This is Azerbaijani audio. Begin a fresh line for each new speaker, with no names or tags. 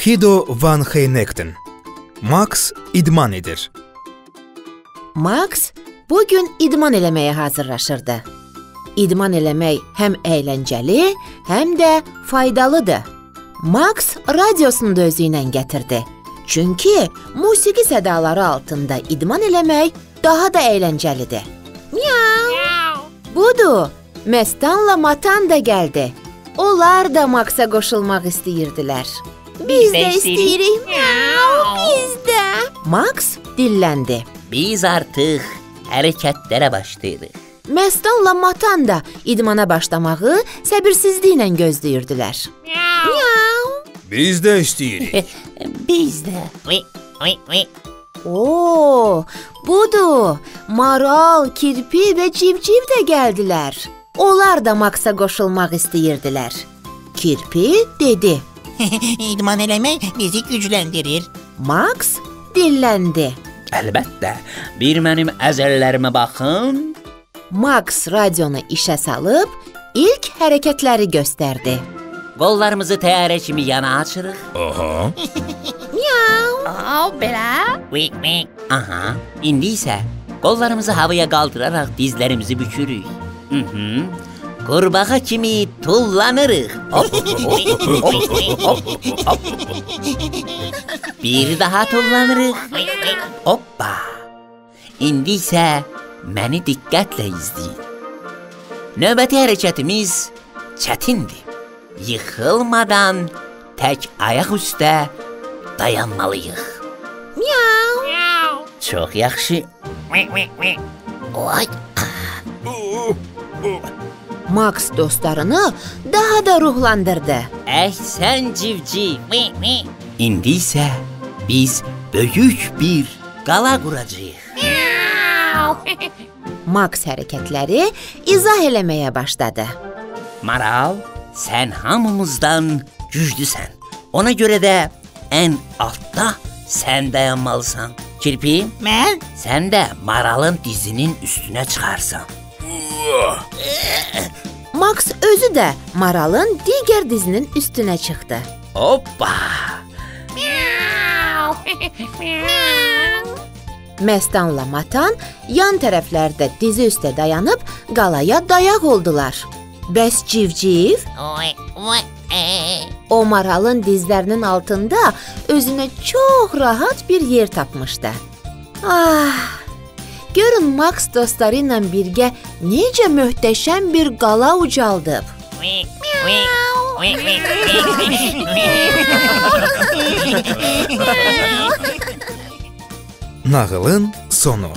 Erhido van Heynekten. Max idman edir.
Max bu gün idman eləməyə hazırlaşırdı. İdman eləmək həm əyləncəli, həm də faydalıdır. Max radiosunu da özü ilə gətirdi. Çünki musiqi sədaları altında idman eləmək daha da əyləncəlidir. Miau. Budur. Mestanla Matan da gəldi. Onlar da Max'a qoşulmaq istəyirdilər.
Biz də istəyirik.
Miau, biz də. Max dilləndi.
Biz artıq hərəkətlərə başlayırıq.
Mestanla Matan da idmana başlamağı səbirsizliklə gözləyirdilər.
Biz də istəyirik.
Biz də.
Oo, budur. Maral, kirpi və civciv də gəldilər. Onlar da Max'a qoşulmaq istəyirdilər. Kirpi dedi.
İdman eləmək bizi gücləndirir.
Max dilləndi.
Əlbəttə, bir mənim əzəllərimə baxın.
Max radionu işə salıb ilk hərəkətləri göstərdi.
Qollarımızı təyyarə kimi yana açırıq.
Aha.
Aa, belə? Uy, uy.
Aha. İndi isə qollarımızı havaya qaldıraraq dizlərimizi bükürük. Mhm. Qurbağa kimi tullanırıq. Hop,
Uy, uy, uy.
hop. Bir daha tullanırıq. Hoppa. İndi isə məni diqqətlə izləyin. Növbəti hərəkətimiz çətindir. Yıxılmadan tək ayaq üstə dayanmalıyıq.
Miau.
Çox yaxşı.
Uy, uy,
Max dostlarını daha da ruhlandırdı.
Əhsən civciv. İndi isə biz böyük bir qala quracağıq.
Max hərəkətləri izah eləməyə başladı.
Maral, sən hamımızdan güclüsən. Ona görə də ən altda sən dayanmalısan. Kirpi,
Mən?
sən də maralın dizinin üstünə çıxarsan.
Max özü də maralın digər dizinin üstünə çıxdı.
Hoppa!
Mestanla Matan yan tərəflərdə dizi üstə dayanıb qalaya dayaq oldular. Bəs civciv.
Ey.
o maralın dizlərinin altında özünə çox rahat bir yer tapmışdı. Ah! Görün Max dostları ilə birgə necə möhtəşəm bir qala ucaldıb.
Uy, uy. Uy, uy, uy.
Nağılın sonu.